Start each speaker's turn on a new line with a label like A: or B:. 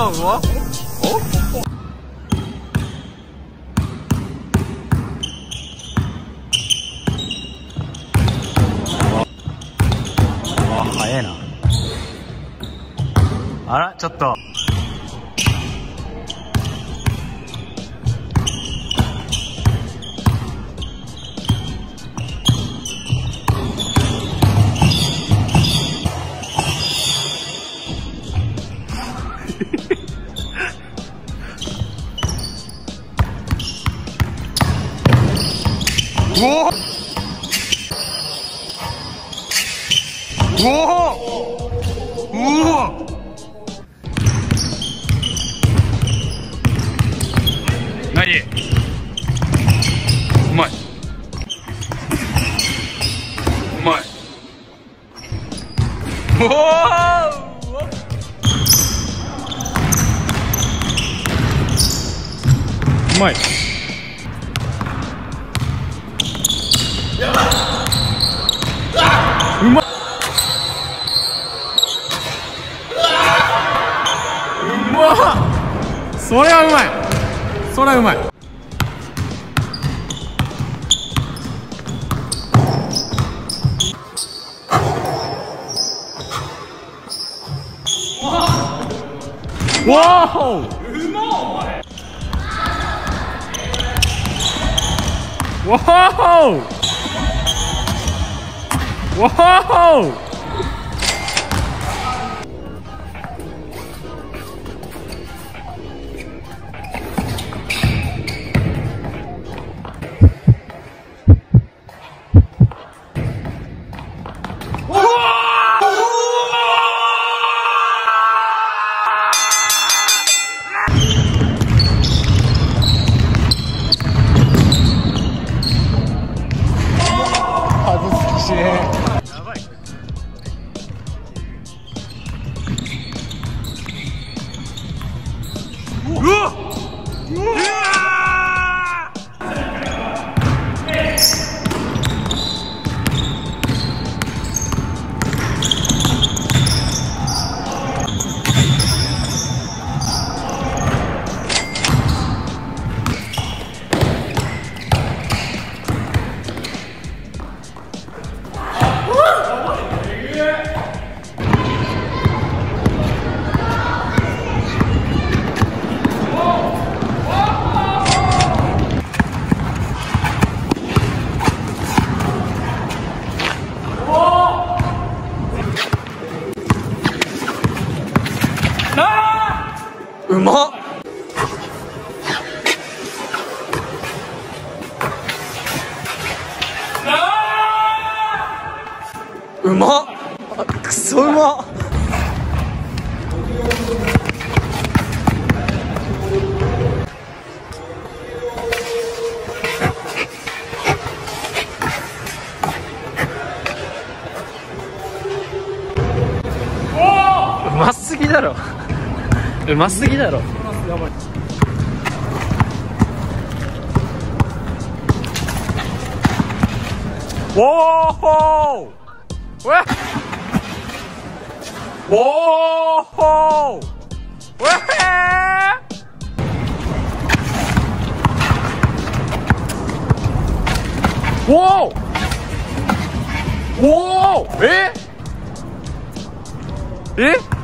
A: おおうわ。お。あらちょっと。おおおおお何うまいうまいおおうまい。それはうまい。それはうまい。わおうまお前わおわおうまっ。うまっ。あくそうまっ。うますぎだろ。うますぎだろ。おおうわおおうわおおおおええ